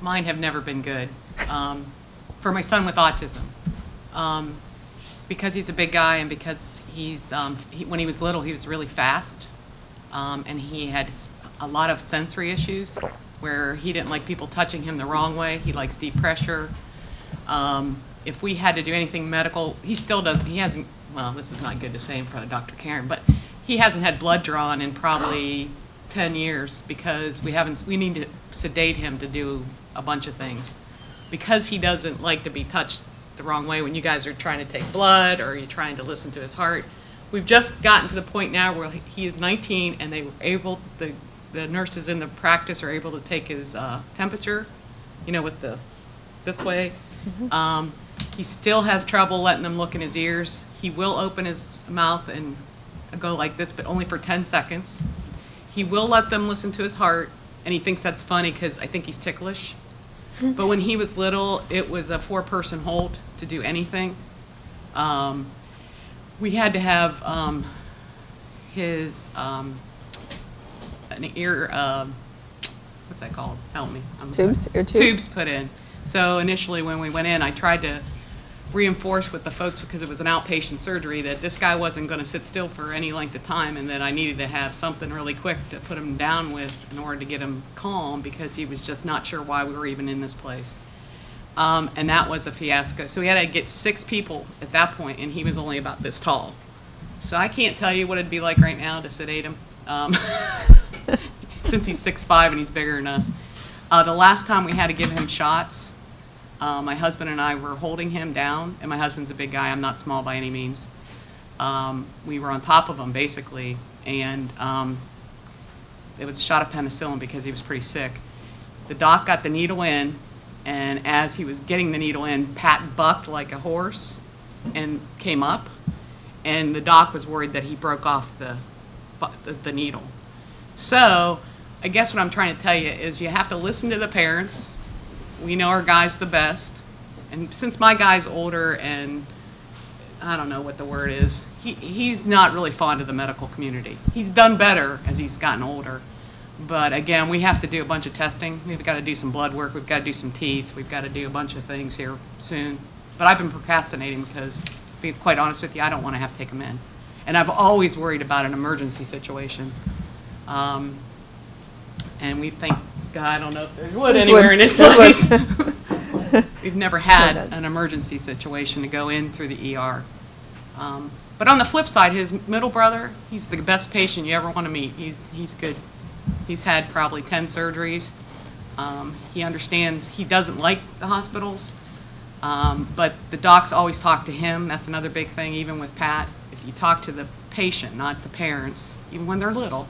Mine have never been good. Um, for my son with autism, um, because he's a big guy and because he's um, he, when he was little he was really fast, um, and he had a lot of sensory issues where he didn't like people touching him the wrong way. He likes deep pressure. Um, if we had to do anything medical, he still doesn't. He hasn't. Well, this is not good to say in front of Dr. Karen, but he hasn't had blood drawn in probably 10 years because we haven't. We need to sedate him to do a bunch of things because he doesn't like to be touched the wrong way when you guys are trying to take blood or you're trying to listen to his heart. We've just gotten to the point now where he is 19 and they were able, the, the nurses in the practice are able to take his uh, temperature, you know, with the, this way. Um, He still has trouble letting them look in his ears. He will open his mouth and go like this, but only for 10 seconds. He will let them listen to his heart, and he thinks that's funny because I think he's ticklish. But when he was little, it was a four-person hold to do anything. Um, we had to have um, his um, an ear. Um, what's that called? Help me. I'm sorry. Tubes? Ear tubes? Tubes put in. So initially, when we went in, I tried to reinforce with the folks because it was an outpatient surgery that this guy wasn't going to sit still for any length of time, and that I needed to have something really quick to put him down with in order to get him calm because he was just not sure why we were even in this place. Um, and that was a fiasco. So we had to get six people at that point, and he was only about this tall. So I can't tell you what it'd be like right now to sedate him, um, since he's six five and he's bigger than us. Uh, the last time we had to give him shots, uh, my husband and I were holding him down, and my husband's a big guy. I'm not small by any means. Um, we were on top of him basically, and um, it was a shot of penicillin because he was pretty sick. The doc got the needle in, and as he was getting the needle in, Pat bucked like a horse and came up, and the doc was worried that he broke off the, the, the needle. So, I guess what I'm trying to tell you is you have to listen to the parents. We know our guy's the best, and since my guy's older and I don't know what the word is. He, he's not really fond of the medical community. He's done better as he's gotten older. But again, we have to do a bunch of testing. We've got to do some blood work. We've got to do some teeth. We've got to do a bunch of things here soon. But I've been procrastinating because, to be quite honest with you, I don't want to have to take him in. And I've always worried about an emergency situation. Um, and we thank God, I don't know if there's wood anywhere in this place. We've never had Wood. an emergency situation to go in through the ER. Um, But on the flip side, his middle brother, he's the best patient you ever want to meet. He's, he's good. He's had probably 10 surgeries. Um, He understands, he doesn't like the hospitals, um, but the docs always talk to him. That's another big thing, even with Pat. If you talk to the patient, not the parents, even when they're little,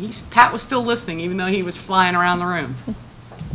he's, Pat was still listening, even though he was flying around the room.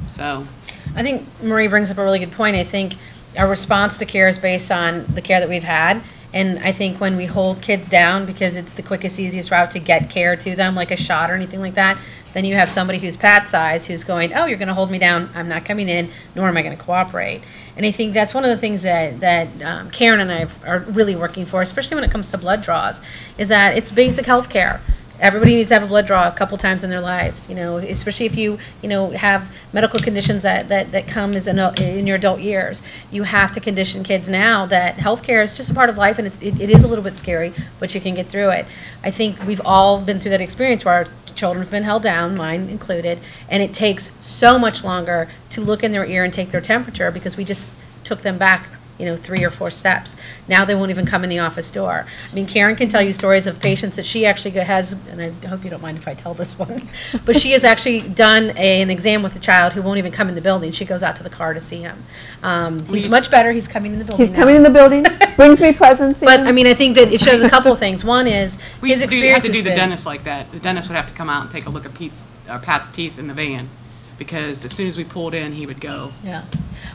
So, I think Marie brings up a really good point. I think our response to care is based on the care that we've had. And I think when we hold kids down because it's the quickest, easiest route to get care to them, like a shot or anything like that, then you have somebody who's Pat's size who's going, oh, you're going to hold me down. I'm not coming in, nor am I going to cooperate. And I think that's one of the things that, that um, Karen and I are really working for, especially when it comes to blood draws, is that it's basic health care. Everybody needs to have a blood draw a couple times in their lives, you know, especially if you, you know, have medical conditions that, that, that come as an, in your adult years. You have to condition kids now that healthcare is just a part of life and it's, it, it is a little bit scary, but you can get through it. I think we've all been through that experience where our children have been held down, mine included, and it takes so much longer to look in their ear and take their temperature because we just took them back you know, three or four steps. Now they won't even come in the office door. I mean, Karen can tell you stories of patients that she actually has, and I hope you don't mind if I tell this one, but she has actually done a, an exam with a child who won't even come in the building. She goes out to the car to see him. Um, he's much better. He's coming in the building He's now. coming in the building, brings me presents. But. I mean, I think that it shows a couple of things. One is, we his used to do, have to do the been- dentist like that. The dentist would have to come out and take a look at Pete's, uh, Pat's teeth in the van, because as soon as we pulled in, he would go, Yeah.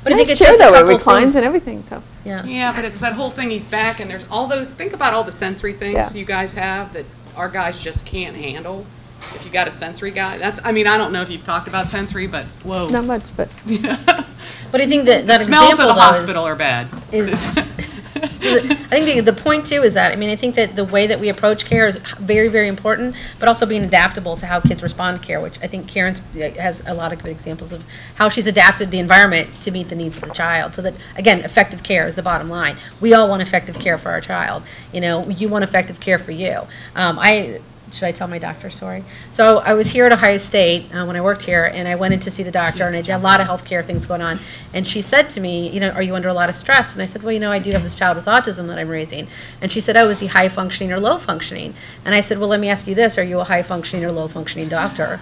But I think Nice it chair shows a though, it couple of reclines things. and everything, so. Yeah. Yeah, but it's that whole thing, he's back, and there's all those, think about all the sensory Yeah. things you guys have that our guys just can't handle. If you got a sensory guy, that's, I mean, I don't know if you've talked about sensory, but whoa. Not much, but But I think that, that The smells example of the though is- hospital are bad. is, I think the, the point too is that, I mean, I think that the way that we approach care is very, very important, but also being adaptable to how kids respond to care, which I think Karen has a lot of good examples of how she's adapted the environment to meet the needs of the child. So that, again, effective care is the bottom line. We all want effective care for our child. You know, you want effective care for you. Um, I, should I tell my doctor story? So I was here at Ohio State uh, when I worked here, and I went in to see the doctor, and I did a lot of healthcare things going on. And she said to me, you know, are you under a lot of stress? And I said, well, you know, I do have this child with autism that I'm raising. And she said, oh, is he high functioning or low functioning? And I said, well, let me ask you this: Are you a high functioning or low functioning doctor?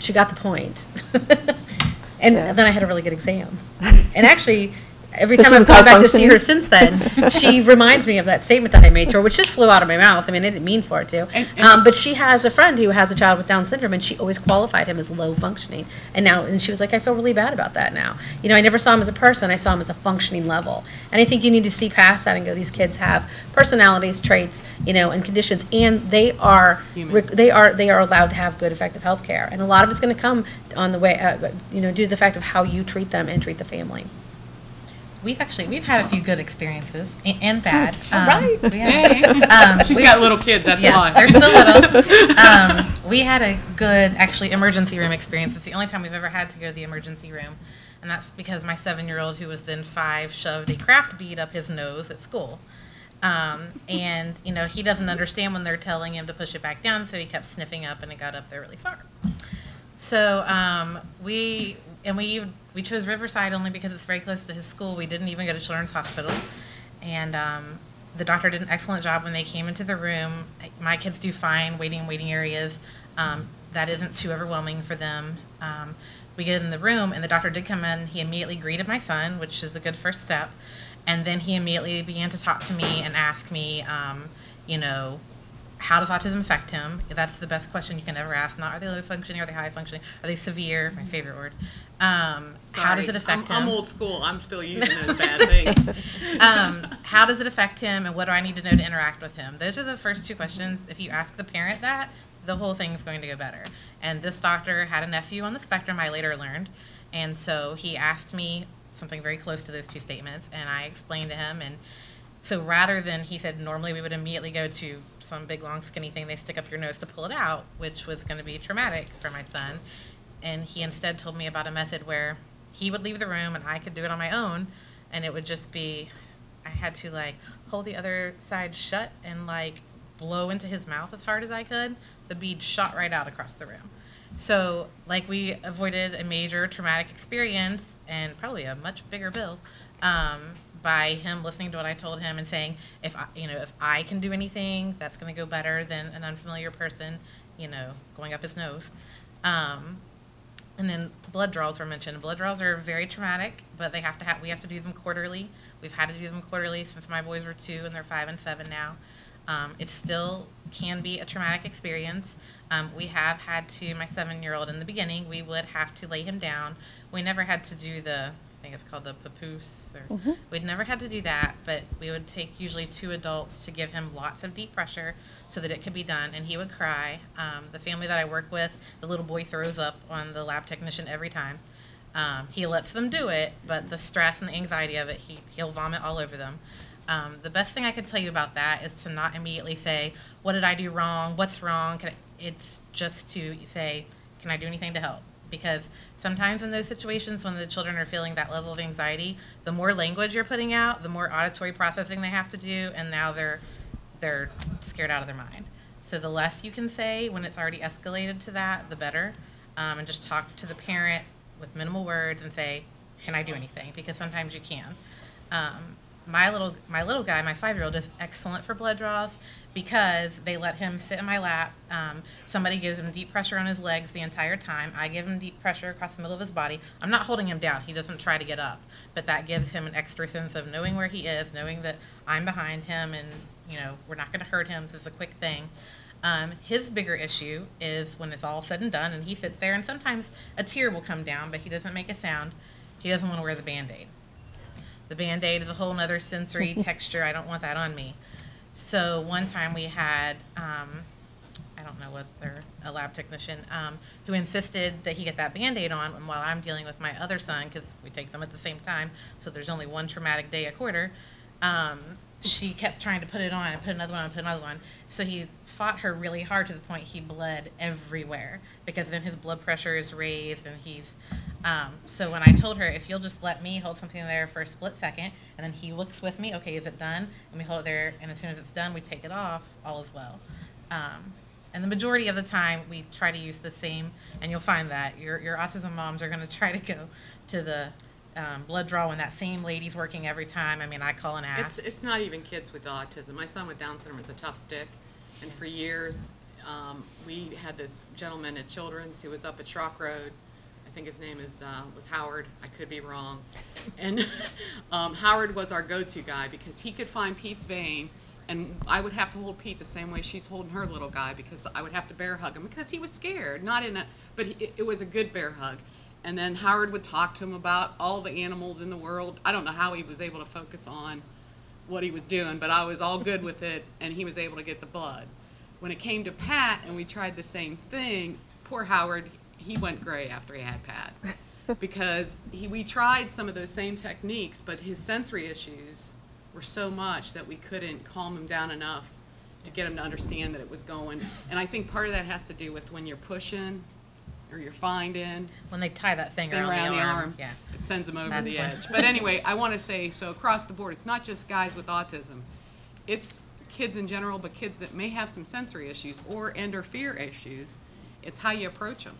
She got the point. and Yeah. then I had a really good exam. And actually, every So time she I've was gone back to see her functioning? since then, she reminds me of that statement that I made to her, which just flew out of my mouth. I mean, I didn't mean for it to. And- and- Um, but she has a friend who has a child with Down syndrome, and she always qualified him as low functioning. And now, and she was like, I feel really bad about that now. You know, I never saw him as a person; I saw him as a functioning level. And I think you need to see past that and go, these kids have personalities, traits, you know, and conditions, and they are Human. rec- they are they are allowed to have good, effective health care. And a lot of it's going to come on the way, uh, you know, due to the fact of how you treat them and treat the family. We've actually, we've had a few good experiences a- and bad. Um, right. we have- Hey. Um, She's we- got little kids, that's Yes, why. they're still little. Um, we had a good, actually, emergency room experience. It's the only time we've ever had to go to the emergency room. And that's because my seven-year-old, who was then five, shoved a craft bead up his nose at school. Um, and, you know, he doesn't understand when they're telling him to push it back down, so he kept sniffing up and it got up there really far. So um, we and we we chose Riverside only because it's very close to his school. We didn't even go to Children's Hospital, and um, the doctor did an excellent job when they came into the room. My kids do fine waiting in waiting areas. Um, that isn't too overwhelming for them. Um, we get in the room, and the doctor did come in. He immediately greeted my son, which is a good first step, and then he immediately began to talk to me and ask me, um, you know, how does autism affect him? That's the best question you can ever ask. Not are they low functioning, are they high functioning, are they severe? My favorite word. Um, how does it affect I'm, him? I'm old school. I'm still using those bad things. um, how does it affect him, and what do I need to know to interact with him? Those are the first two questions. If you ask the parent that, the whole thing is going to go better. And this doctor had a nephew on the spectrum. I later learned, and so he asked me something very close to those two statements, and I explained to him. And so rather than he said normally we would immediately go to some big long skinny thing they stick up your nose to pull it out, which was going to be traumatic for my son. And he instead told me about a method where he would leave the room and I could do it on my own, and it would just be I had to like hold the other side shut and like blow into his mouth as hard as I could. The bead shot right out across the room. So, like, we avoided a major traumatic experience and probably a much bigger bill um, by him listening to what I told him and saying, if I, you know, if I can do anything, that's going to go better than an unfamiliar person, you know, going up his nose. Um, and then blood draws were mentioned. Blood draws are very traumatic, but they have to have we have to do them quarterly. We've had to do them quarterly since my boys were two and they're five and seven now. Um, it still can be a traumatic experience. Um, we have had to my seven-year-old in the beginning. We would have to lay him down. We never had to do the think it's called the papoose. Or we'd never had to do that, but we would take usually two adults to give him lots of deep pressure so that it could be done, and he would cry. Um, the family that I work with, the little boy throws up on the lab technician every time. Um, he lets them do it, but the stress and the anxiety of it, he, he'll vomit all over them. Um, the best thing I can tell you about that is to not immediately say, What did I do wrong? What's wrong? It's just to say, Can I do anything to help? Because sometimes in those situations when the children are feeling that level of anxiety, the more language you're putting out, the more auditory processing they have to do, and now they're they're scared out of their mind. So the less you can say when it's already escalated to that, the better. Um, and just talk to the parent with minimal words and say, "Can I do anything?" Because sometimes you can. Um, my little my little guy, my five year old, is excellent for blood draws because they let him sit in my lap. Um, somebody gives him deep pressure on his legs the entire time. I give him deep pressure across the middle of his body. I'm not holding him down. He doesn't try to get up, but that gives him an extra sense of knowing where he is, knowing that I'm behind him, and you know we're not going to hurt him. This is a quick thing. Um, his bigger issue is when it's all said and done, and he sits there, and sometimes a tear will come down, but he doesn't make a sound. He doesn't want to wear the band aid. The band aid is a whole nother sensory texture. I don't want that on me. So one time we had, um, I don't know what they're, a lab technician, um, who insisted that he get that Band-Aid on and while I'm dealing with my other son, because we take them at the same time, so there's only one traumatic day a quarter. Um, she kept trying to put it on and put another one and put another one. So he fought her really hard to the point he bled everywhere because then his blood pressure is raised and he's. Um, so when I told her, if you'll just let me hold something there for a split second, and then he looks with me, okay, is it done? And we hold it there, and as soon as it's done, we take it off. All is well. Um, and the majority of the time, we try to use the same, and you'll find that your your autism moms are going to try to go to the um, blood draw when that same lady's working every time. I mean, I call and It's, it's not even kids with autism. My son with Down syndrome is a tough stick, and for years, um, we had this gentleman at Children's who was up at Schrock Road. I think his name is, uh, was Howard. I could be wrong. And, um, Howard was our go-to guy because he could find Pete's vein, and I would have to hold Pete the same way she's holding her little guy because I would have to bear hug him because he was scared, not in a, but he, it was a good bear hug. And then Howard would talk to him about all the animals in the world. I don't know how he was able to focus on what he was doing, but I was all good with it, and he was able to get the blood. When it came to Pat, and we tried the same thing, poor Howard, he went gray after he had Pat. because he, we tried some of those same techniques, but his sensory issues were so much that we couldn't calm him down enough to get him to understand that it was going. And I think part of that has to do with when you're pushing or you're finding when they tie that thing thing around, around the, the arm. arm. Yeah. It sends them over That's the edge. But anyway, I want to say, so across the board, it's not just guys with autism. It's kids in general, but kids that may have some sensory issues or and or fear issues. It's how you approach them.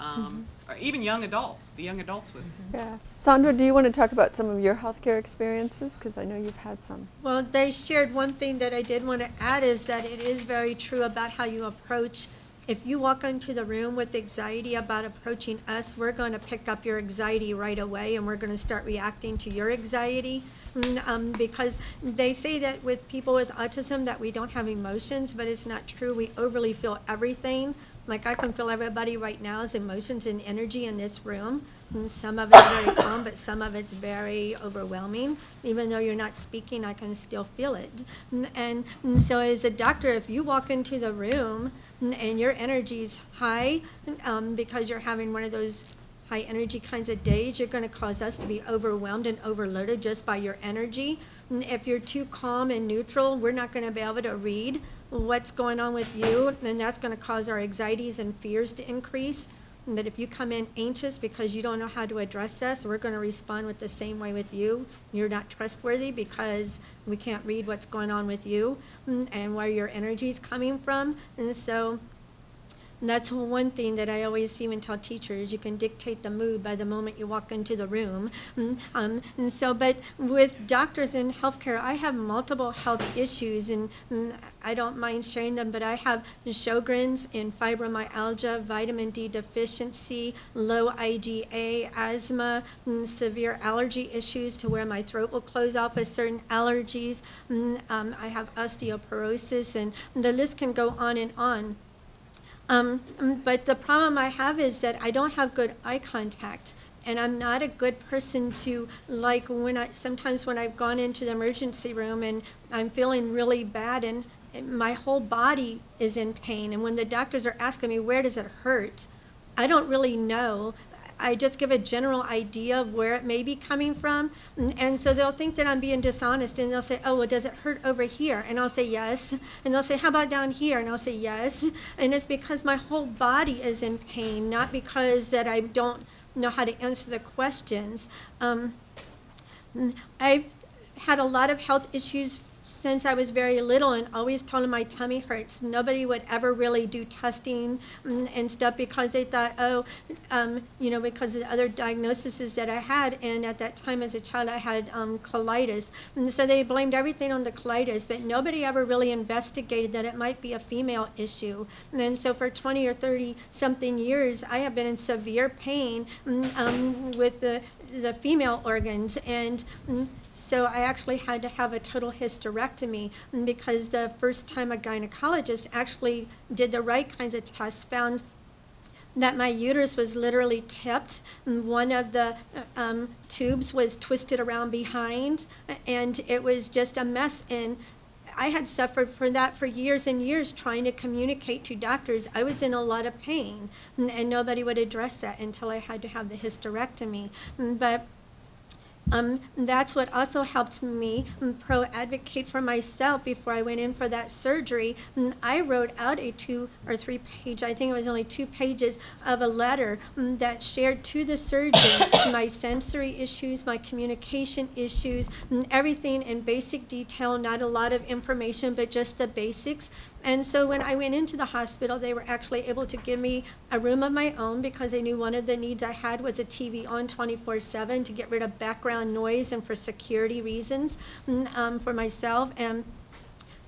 Um, or even young adults, the young adults with Yeah. Sandra, do you want to talk about some of your healthcare experiences? Because I know you've had some. Well, they shared one thing that I did want to add is that it is very true about how you approach. If you walk into the room with anxiety about approaching us, we're going to pick up your anxiety right away and we're going to start reacting to your anxiety. Mm, Um, because they say that with people with autism that we don't have emotions, but it's not true. We overly feel everything. Like I can feel everybody right now's emotions and energy in this room. And some of it's very calm, but some of it's very overwhelming. Even though you're not speaking, I can still feel it. And, and so, as a doctor, if you walk into the room and your energy's high um, because you're having one of those high energy kinds of days, you're going to cause us to be overwhelmed and overloaded just by your energy. If you're too calm and neutral, we're not going to be able to read what's going on with you, and that's going to cause our anxieties and fears to increase. But if you come in anxious because you don't know how to address us, we're going to respond with the same way with you. You're not trustworthy because we can't read what's going on with you mm, and where your energy is coming from. And so and that's one thing that I always even tell teachers, you can dictate the mood by the moment you walk into the room. Mm, Um, and so, but with doctors in healthcare, I have multiple health issues and mm, I don't mind sharing them, but I have Sjogren's and fibromyalgia, vitamin D deficiency, low IgA, asthma, mm, severe allergy issues to where my throat will close off with certain allergies. Um, I have osteoporosis and the list can go on and on. Um, mm, but the problem I have is that I don't have good eye contact. And I'm not a good person to, like, when I, sometimes when I've gone into the emergency room and I'm feeling really bad and my whole body is in pain. And when the doctors are asking me, where does it hurt? I don't really know. I just give a general idea of where it may be coming from. And, and so they'll think that I'm being dishonest and they'll say, oh, well, does it hurt over here? And I'll say, yes. And they'll say, how about down here? And I'll say, yes. And it's because my whole body is in pain, not because that I don't know how to answer the questions. Um, I've had a lot of health issues since I was very little and always told my tummy hurts. Nobody would ever really do testing mm, and stuff because they thought, oh, um, you know, because of the other diagnoses that I had. And at that time as a child, I had um, colitis. And so they blamed everything on the colitis, but nobody ever really investigated that it might be a female issue. And so for 20 or 30 something years, I have been in severe pain mm, um, with the the female organs and mm, so I actually had to have a total hysterectomy because the first time a gynecologist actually did the right kinds of tests found that my uterus was literally tipped. and One of the uh, um, tubes was twisted around behind, and it was just a mess. And I had suffered from that for years and years trying to communicate to doctors. I was in a lot of pain, and, nobody would address that until I had to have the hysterectomy. But um, that's what also helped me mm, pro advocate for myself before I went in for that surgery. Mm, I wrote out a two or three page, I think it was only two pages of a letter mm, that shared to the surgeon my sensory issues, my communication issues, everything in basic detail, not a lot of information, but just the basics. And so when I went into the hospital, they were actually able to give me a room of my own because they knew one of the needs I had was a TV on 24 7 to get rid of background noise and for security reasons mm, um, for myself. And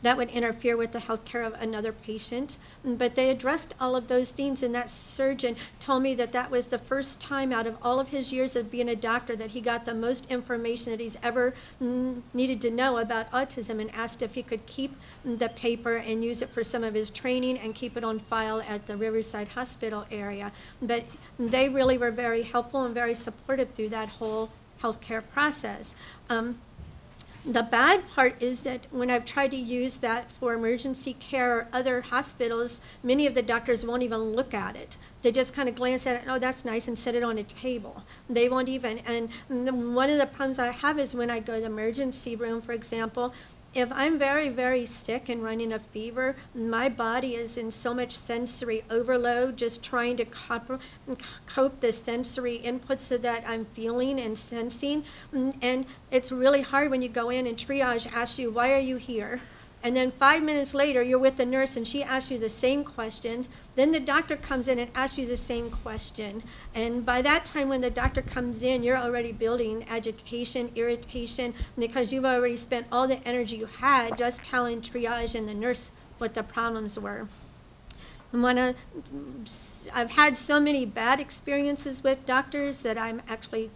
that would interfere with the health care of another patient. Mm, But they addressed all of those things, and that surgeon told me that that was the first time out of all of his years of being a doctor that he got the most information that he's ever mm, needed to know about autism and asked if he could keep the paper and use it for some of his training and keep it on file at the Riverside Hospital area. But they really were very helpful and very supportive through that whole healthcare process. Um, the bad part is that when I've tried to use that for emergency care or other hospitals, many of the doctors won't even look at it. They just kind of glance at it, oh, that's nice, and set it on a table. They won't even. And one of the problems I have is when I go to the emergency room, for example, if I'm very, very sick and running a fever, my body is in so much sensory overload, just trying to cop- cope the sensory inputs that I'm feeling and sensing. And it's really hard when you go in and triage asks you, why are you here? And then five minutes later, you're with the nurse and she asks you the same question. Then the doctor comes in and asks you the same question. And by that time, when the doctor comes in, you're already building agitation, irritation, because you've already spent all the energy you had just telling triage and the nurse what the problems were. I I've had so many bad experiences with doctors that I'm actually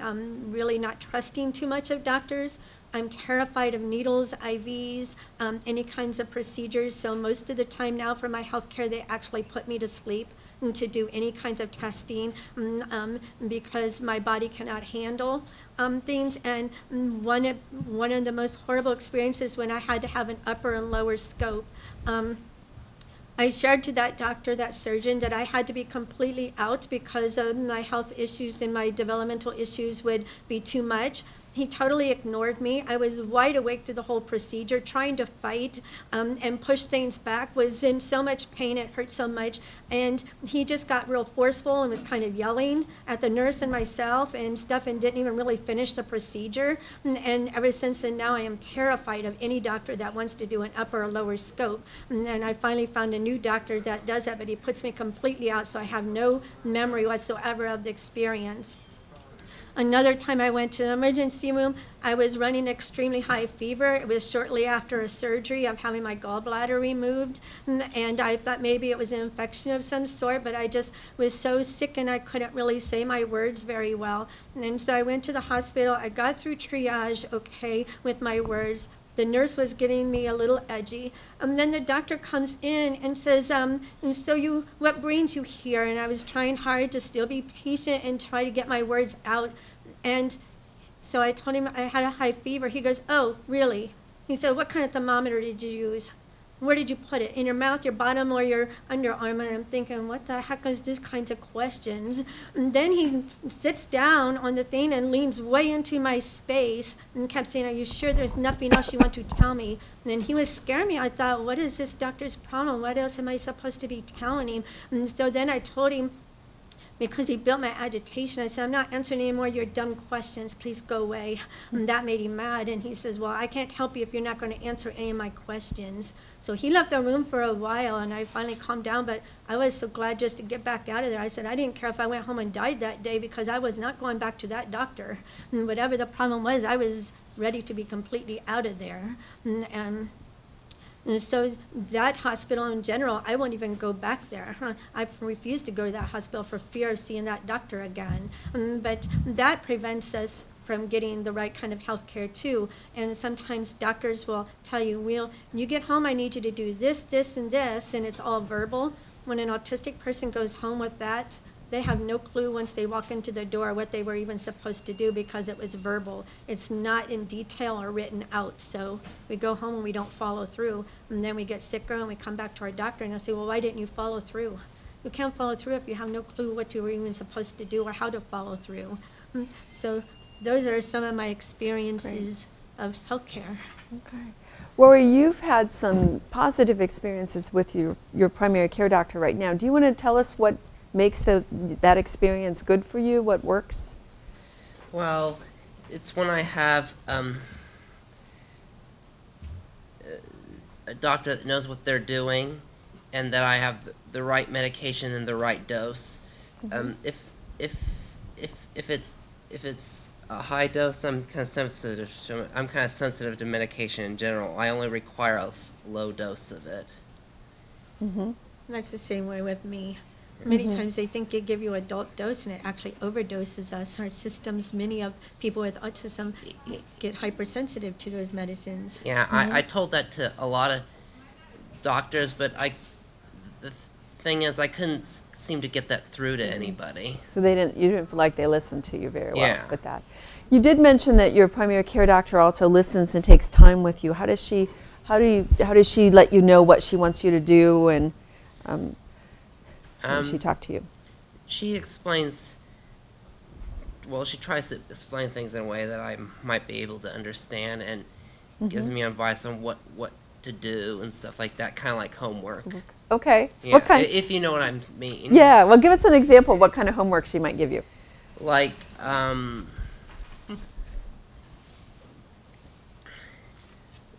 um, really not trusting too much of doctors. I'm terrified of needles, IVs, um, any kinds of procedures. So most of the time now for my health care, they actually put me to sleep and to do any kinds of testing um, because my body cannot handle um, things. And one of, one of the most horrible experiences when I had to have an upper and lower scope. Um, I shared to that doctor, that surgeon, that I had to be completely out because of my health issues and my developmental issues would be too much. He totally ignored me. I was wide awake through the whole procedure, trying to fight um, and push things back, was in so much pain, it hurt so much. And he just got real forceful and was kind of yelling at the nurse and myself and stuff and didn't even really finish the procedure. And, and ever since then, now I am terrified of any doctor that wants to do an upper or lower scope. And, and I finally found a new doctor that does that, but he puts me completely out, so I have no memory whatsoever of the experience. Another time I went to the emergency room, I was running extremely high fever. It was shortly after a surgery of having my gallbladder removed, and I thought maybe it was an infection of some sort, but I just was so sick and I couldn't really say my words very well. And so I went to the hospital. I got through triage okay with my words. The nurse was getting me a little edgy. And then the doctor comes in and says, um, "And so you, what brings you here? And I was trying hard to still be patient and try to get my words out. And so I told him I had a high fever. He goes, oh, really? He said, what kind of thermometer did you use? Where did you put it? In your mouth, your bottom, or your underarm? And I'm thinking, what the heck is this kinds of questions? And then he sits down on the thing and leans way into my space and kept saying, are you sure there's nothing else you want to tell me? And then he was scaring me. I thought, what is this doctor's problem? What else am I supposed to be telling him? And so then I told him, because he built my agitation. I said, I'm not answering any more of your dumb questions. Please go away. And that made him mad. And he says, Well, I can't help you if you're not going to answer any of my questions. So he left the room for a while, and I finally calmed down. But I was so glad just to get back out of there. I said, I didn't care if I went home and died that day because I was not going back to that doctor. And whatever the problem was, I was ready to be completely out of there. And, and and so that hospital in general, I won't even go back there. I refuse to go to that hospital for fear of seeing that doctor again. Um, but that prevents us from getting the right kind of health care too. And sometimes doctors will tell you, well, you get home, I need you to do this, this, and this, and it's all verbal. When an autistic person goes home with that, they have no clue once they walk into the door what they were even supposed to do because it was verbal. It's not in detail or written out. So we go home and we don't follow through. And then we get sicker and we come back to our doctor and I say, well, why didn't you follow through? You can't follow through if you have no clue what you were even supposed to do or how to follow through. Mm, So those are some of my experiences of healthcare. Okay. Rory, you've had some positive experiences with your, your primary care doctor right now. Do you want to tell us what makes the, that experience good for you? What works? Well, it's when I have um, a doctor that knows what they're doing, and that I have the, the right medication and the right dose. Um, if if if if it if it's a high dose, I'm kind of sensitive. To, I'm kind of sensitive to medication in general. I only require a low dose of it. Mm-hmm. That's the same way with me. Many mm-hmm. times they think they give you adult dose and it actually overdoses us. Our systems, many of people with autism get hypersensitive to those medicines. Yeah, I, mm-hmm. I told that to a lot of doctors, but I the thing is, I couldn't s- seem to get that through to mm-hmm. anybody. So they didn't, you didn't feel like they listened to you very well Yeah. with that. You did mention that your primary care doctor also listens and takes time with you. How does she, how do you, how does she let you know what she wants you to do and um, does she Um, talk to you? She explains. Well, she tries to explain things in a way that I might be able to understand, and gives me advice on what what to do and stuff like that, kind of like homework. Okay. Yeah, What kind? if you know what I mean. yeah. Well, give us an example of what kind of homework she might give you. Like, um,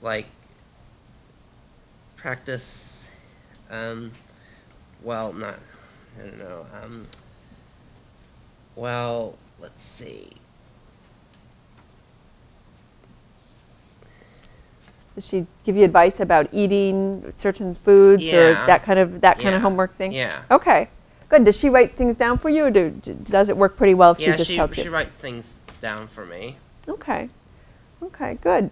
like practice, um, well, not, I don't know, um, well, let's see. Does she give you advice about eating certain foods or that kind of that kind Yeah. of homework thing? Yeah. Okay. Good. Does she write things down for you, or do, does it work pretty well if yeah, she just she, tells she you? write things down for me. Okay. Okay. Good.